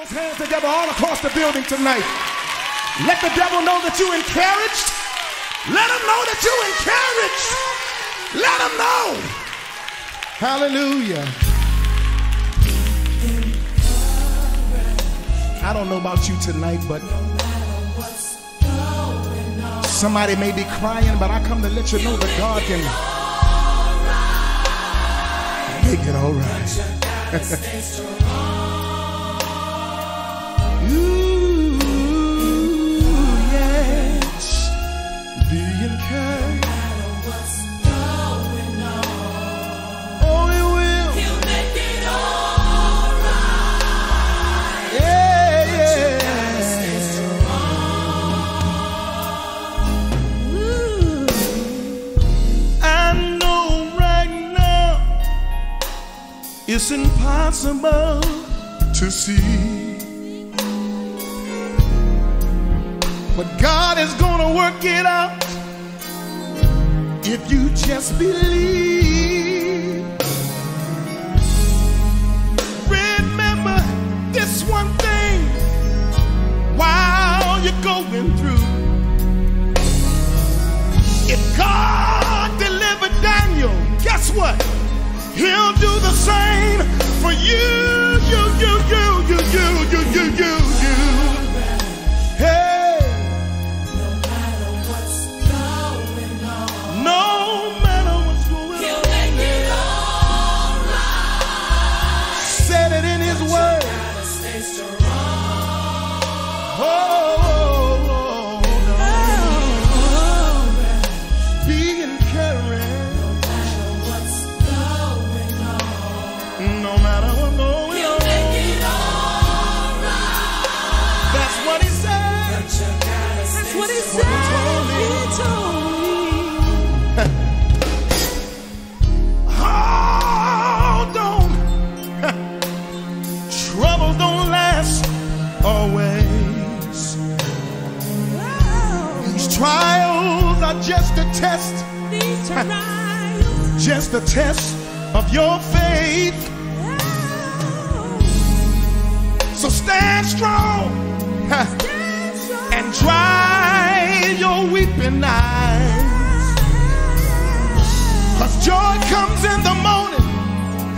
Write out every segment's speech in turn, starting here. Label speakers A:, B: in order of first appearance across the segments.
A: those hands together all across the building tonight. Let the devil know that you encouraged. Let him know that you encouraged. Let him know. Hallelujah. I don't know about you tonight, but somebody may be crying, but I come to let you know that God can make it all right. it's impossible to see. But God is gonna work it out if you just believe. Remember this one thing while you're going through. If God delivered Daniel, guess what? He'll do the same for you, you, you, you, always. These trials are just a test, just a test of your faith. So stand strong and dry your weeping eyes. Cause joy comes in the morning.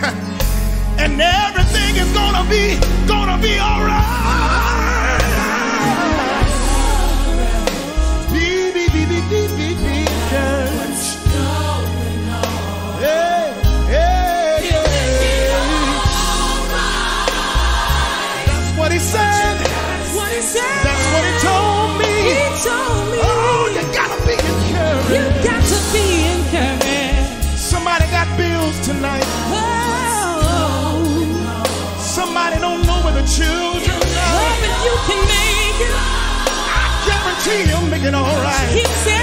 A: And everything is gonna be, gonna be alright.
B: treat him, make it
A: all right.